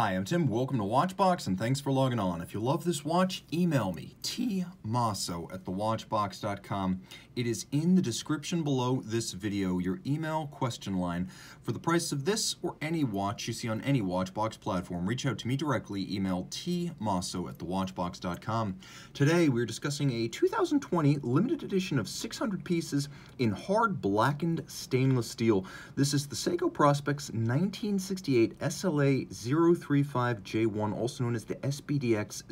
Hi, I'm Tim. Welcome to Watchbox, and thanks for logging on. If you love this watch, email me, tmosso at thewatchbox.com. It is in the description below this video, your email question line. For the price of this or any watch you see on any Watchbox platform, reach out to me directly, email tmosso at thewatchbox.com. Today, we're discussing a 2020 limited edition of 600 pieces in hard blackened stainless steel. This is the Seiko Prospex 1968 SLA 035J1, also known as the SBDX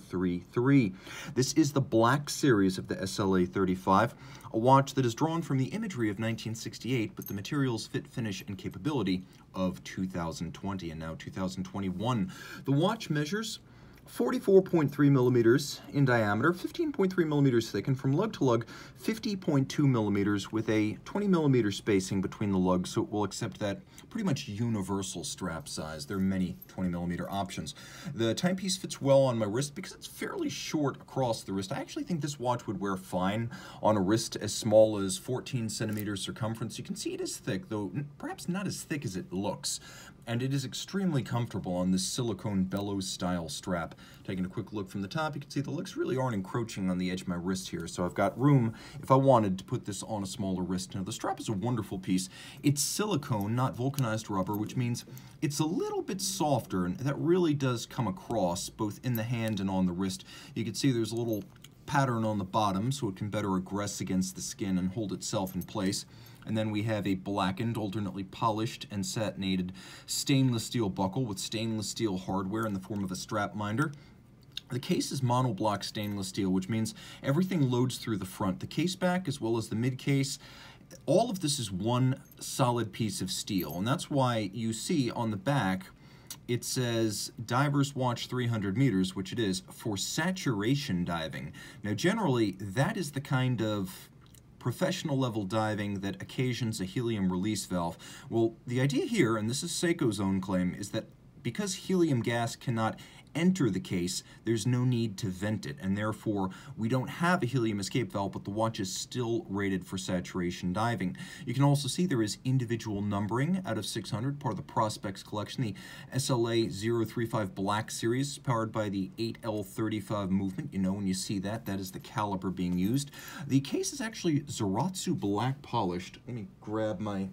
033. This is the black series of the SLA 35, a watch that is drawn from the imagery of 1968, but the materials, fit, finish, and capability of 2020 and now 2021. The watch measures 44.3 millimeters in diameter, 15.3 millimeters thick, and from lug to lug, 50.2 millimeters with a 20 millimeter spacing between the lugs, so it will accept that pretty much universal strap size. There are many 20 millimeter options. The timepiece fits well on my wrist because it's fairly short across the wrist. I actually think this watch would wear fine on a wrist as small as 14 centimeter circumference. You can see it is thick, though perhaps not as thick as it looks and it is extremely comfortable on this silicone bellows style strap. Taking a quick look from the top, you can see the lugs really aren't encroaching on the edge of my wrist here, so I've got room if I wanted to put this on a smaller wrist. Now the strap is a wonderful piece. It's silicone, not vulcanized rubber, which means it's a little bit softer, and that really does come across both in the hand and on the wrist. You can see there's a little pattern on the bottom so it can better aggress against the skin and hold itself in place. And then we have a blackened, alternately polished and satinated stainless steel buckle with stainless steel hardware in the form of a strap minder. The case is monoblock stainless steel, which means everything loads through the front. The case back as well as the mid case all of this is one solid piece of steel, and that's why you see on the back it says divers watch 300 meters, which it is, for saturation diving. Now, generally, that is the kind of professional level diving that occasions a helium release valve. Well, the idea here, and this is Seiko's own claim, is that because helium gas cannot enter the case, there's no need to vent it, and therefore we don't have a helium escape valve, but the watch is still rated for saturation diving. You can also see there is individual numbering out of 600, part of the Prospex collection, the SLA 035 Black Series, powered by the 8L35 movement. You know when you see that, that is the caliber being used. The case is actually Zaratsu black polished. Let me grab my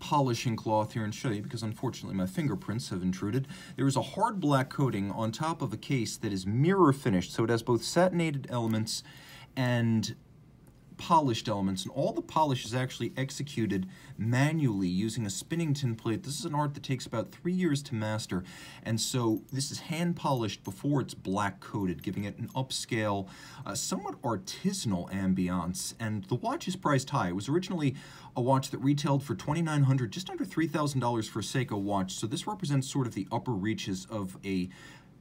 polishing cloth here and show you because unfortunately my fingerprints have intruded. There is a hard black coating on top of a case that is mirror finished, so it has both satinated elements and polished elements, and all the polish is actually executed manually using a spinning tin plate. This is an art that takes about three years to master, and so this is hand polished before it's black coated, giving it an upscale, uh, somewhat artisanal ambiance. And the watch is priced high. It was originally a watch that retailed for 2,900, just under $3,000 for a Seiko watch, so this represents sort of the upper reaches of a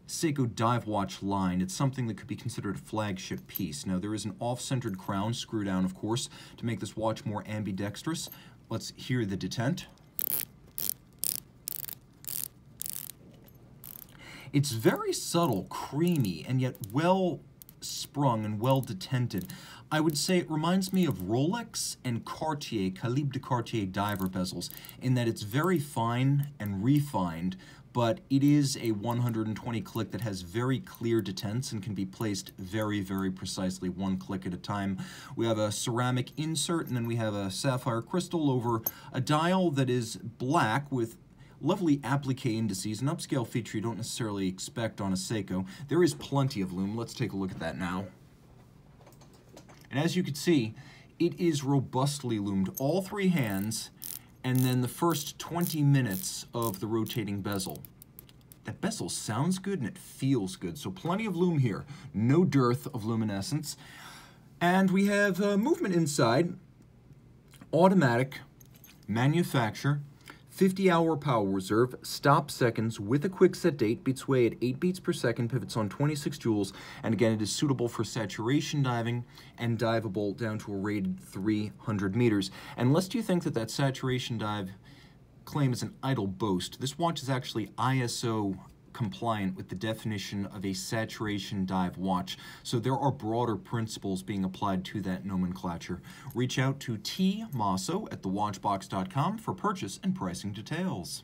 Seiko Dive Watch line. It's something that could be considered a flagship piece. Now, there is an off-centered crown screw down, of course, to make this watch more ambidextrous. Let's hear the detent. It's very subtle, creamy, and yet well sprung and well detented. I would say it reminds me of Rolex and Cartier, Calibre de Cartier diver bezels, in that it's very fine and refined, but it is a 120 click that has very clear detents and can be placed very, very precisely, one click at a time. We have a ceramic insert, and then we have a sapphire crystal over a dial that is black with lovely applique indices, an upscale feature you don't necessarily expect on a Seiko. There is plenty of lume. Let's take a look at that now. And as you can see, it is robustly lumed. All three hands and then the first 20 minutes of the rotating bezel. That bezel sounds good and it feels good, so plenty of lume here. No dearth of luminescence. And we have uh, movement inside, automatic, manufacture, 50 hour power reserve, stop seconds with a quick set date, beats away at 8 beats per second, pivots on 26 jewels, and again it is suitable for saturation diving and diveable down to a rated 300 meters. And lest you think that that saturation dive claim is an idle boast, this watch is actually ISO compliant with the definition of a saturation dive watch. So there are broader principles being applied to that nomenclature. Reach out to T. Mosso at thewatchbox.com for purchase and pricing details.